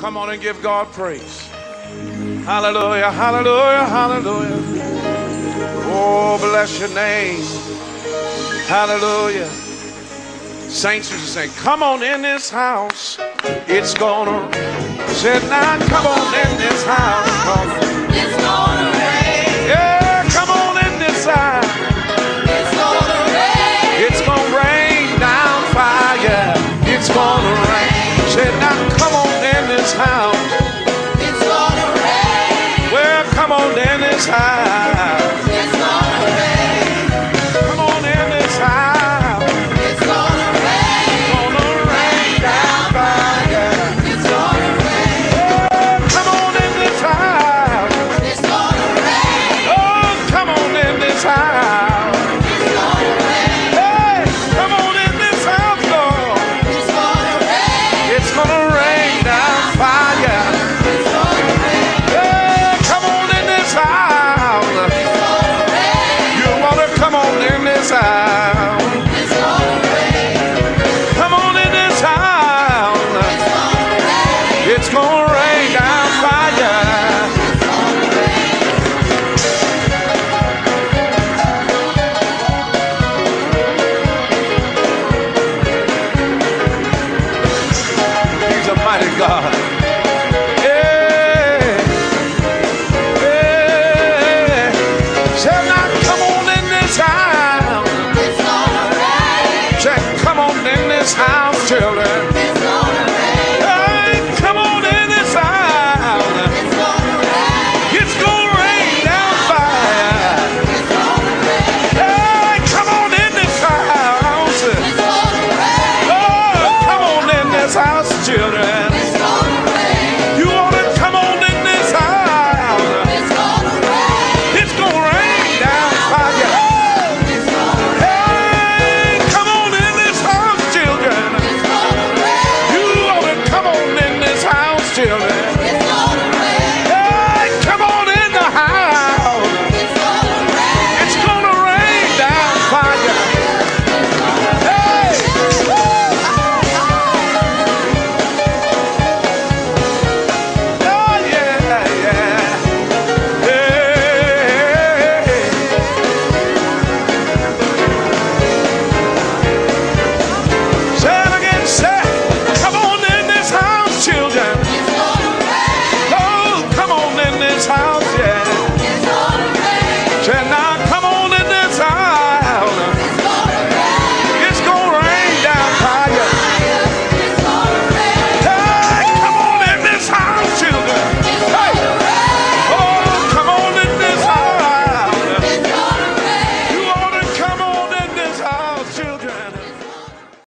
Come on and give God praise. Hallelujah, hallelujah, hallelujah. Oh, bless your name. Hallelujah. Saints used to say, Come on in this house. It's gonna. Said, now come on in this house. Come on. It's gonna rain. Yeah, come on in this house. It's gonna rain. It's gonna rain down fire. It's gonna rain. Said, now come on in this. It's gonna rain. Well, come on in this house. God. Yeah. Yeah. Say now, come on in this house. It's. Come on in this house, children.